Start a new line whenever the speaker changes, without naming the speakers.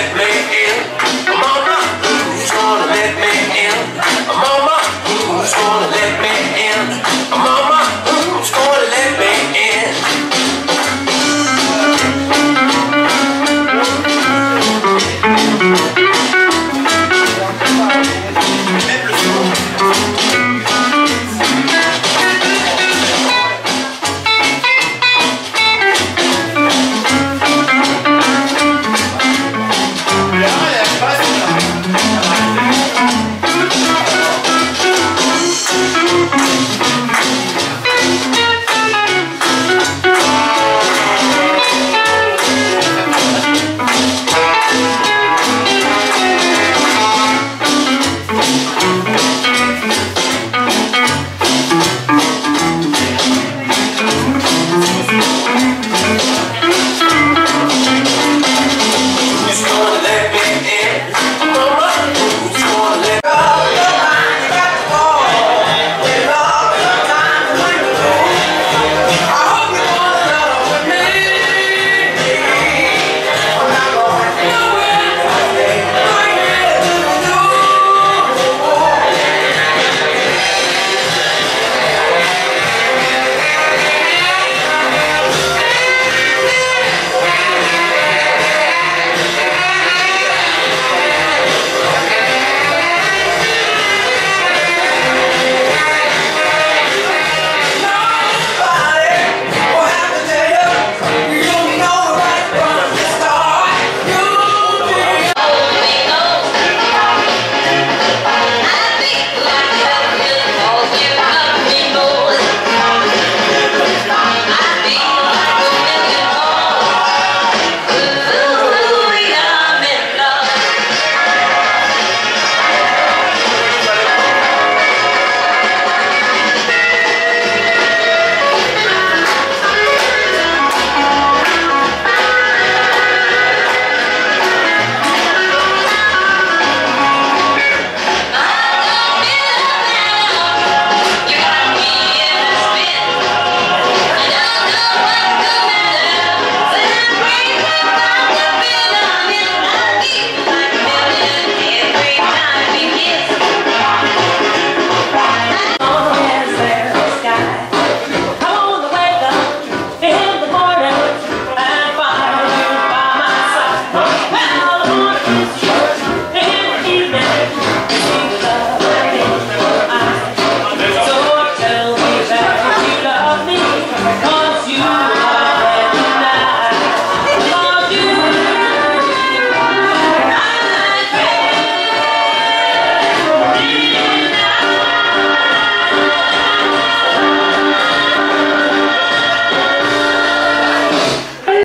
Mama, who's gonna let me in? Mama, who's gonna let me in?